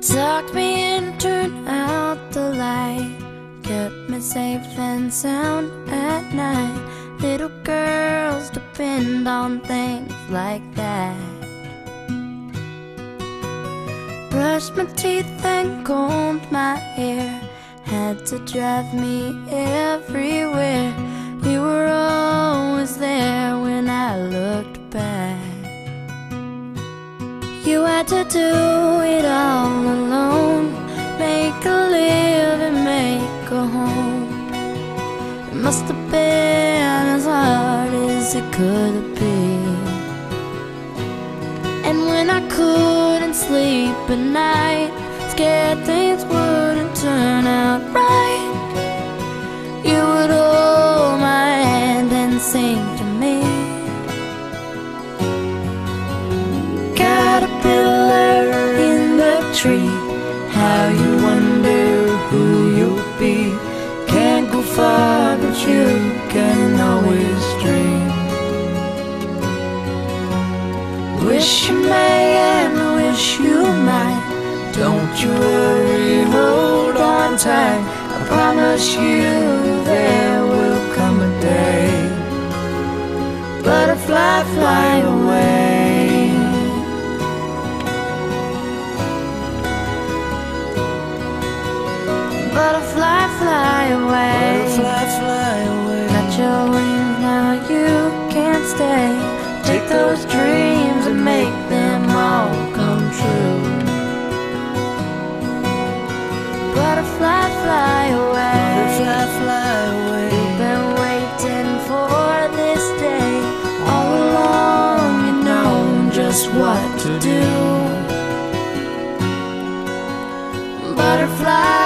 tucked me in, turned out the light, kept me safe and sound at night. Little girls depend on things like that. Brushed my teeth and combed my hair, had to drive me everywhere. Had to do it all alone, make a living, make a home. It must have been as hard as it could be. And when I couldn't sleep at night, scared things wouldn't turn out right, you would hold my hand and sing tree, how you wonder who you'll be. Can't go far, but you can always dream. Wish you may and wish you might. Don't you worry, hold on tight. I promise you there will come a day. Butterfly, fly butterfly, fly away. Butterfly, fly away. Let your wings now, you can't stay. Take those dreams and make them all come true. Butterfly, fly away. Butterfly, fly away. We've been waiting for this day all along. You know just what to do. Butterfly.